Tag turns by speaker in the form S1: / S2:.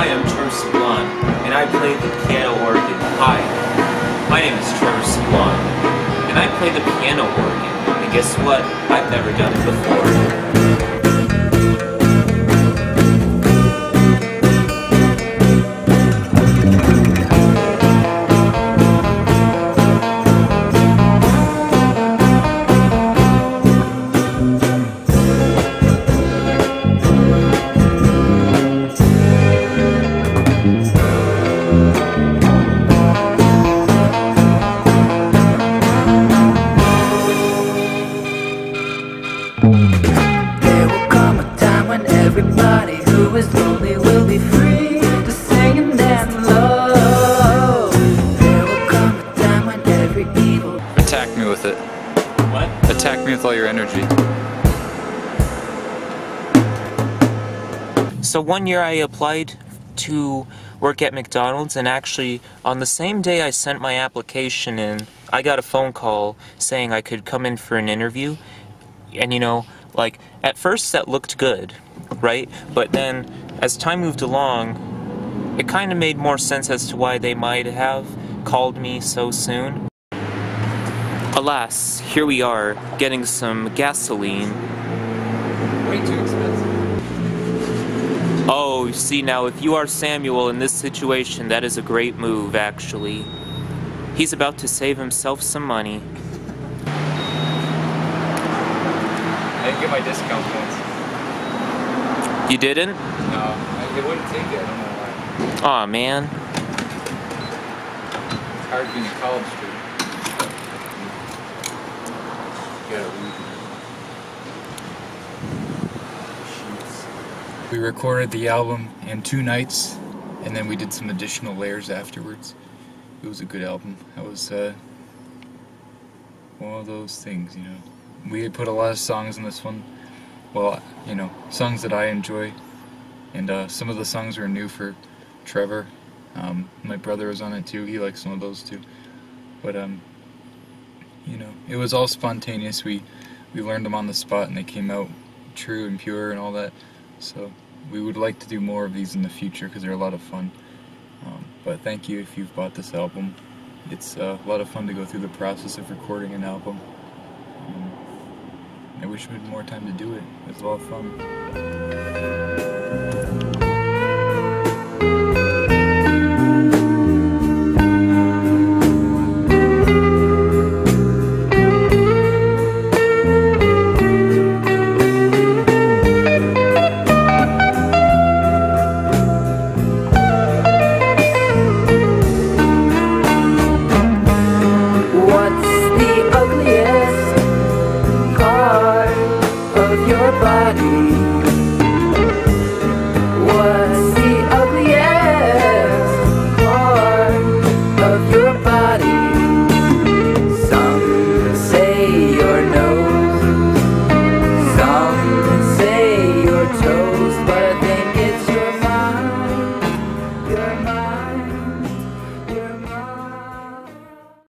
S1: Hi, I'm Trevor Spillane, and I play the piano organ. Hi, my name is Trevor Spillane, and I play the piano organ. And guess what? I've never done it before.
S2: With it.
S1: What?
S2: Attack me with all your energy.
S1: So one year I applied to work at McDonald's, and actually, on the same day I sent my application in, I got a phone call saying I could come in for an interview. And you know, like, at first that looked good, right? But then, as time moved along, it kind of made more sense as to why they might have called me so soon. Alas, here we are, getting some gasoline.
S2: Way too expensive.
S1: Oh, see now, if you are Samuel in this situation, that is a great move, actually. He's about to save himself some money.
S2: I didn't get my discount points.
S1: You didn't?
S2: No, I, they wouldn't take it. I don't know why.
S1: Aw, man.
S2: It's hard being a college We recorded the album in two nights, and then we did some additional layers afterwards. It was a good album. That was uh, one of those things, you know. We put a lot of songs in this one. Well, you know, songs that I enjoy, and uh, some of the songs were new for Trevor. Um, my brother was on it too. He likes some of those too. But um, you know, it was all spontaneous. We we learned them on the spot, and they came out true and pure and all that. So we would like to do more of these in the future because they're a lot of fun. Um, but thank you if you've bought this album. It's uh, a lot of fun to go through the process of recording an album. Um, I wish we had more time to do it. It's a lot of fun.